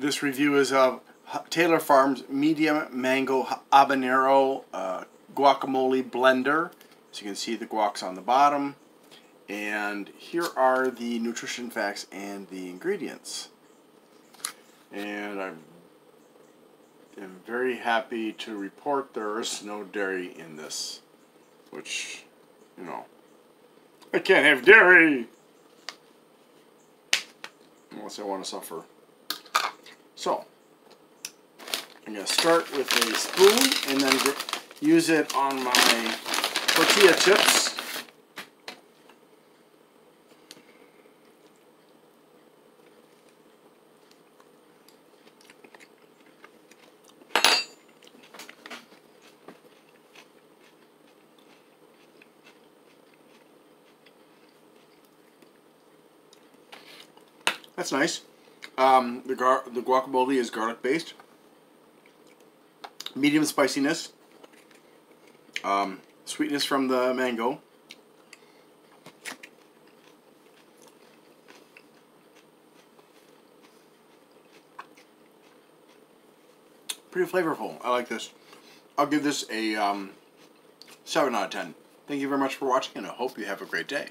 This review is of Taylor Farms Medium Mango Habanero uh, Guacamole Blender. As you can see, the guac's on the bottom. And here are the nutrition facts and the ingredients. And I am very happy to report there is no dairy in this. Which, you know, I can't have dairy! Unless I want to suffer. So, I'm going to start with a spoon and then use it on my tortilla chips. That's nice. Um, the, gar the guacamole is garlic based. Medium spiciness. Um, sweetness from the mango. Pretty flavorful. I like this. I'll give this a um, 7 out of 10. Thank you very much for watching, and I hope you have a great day.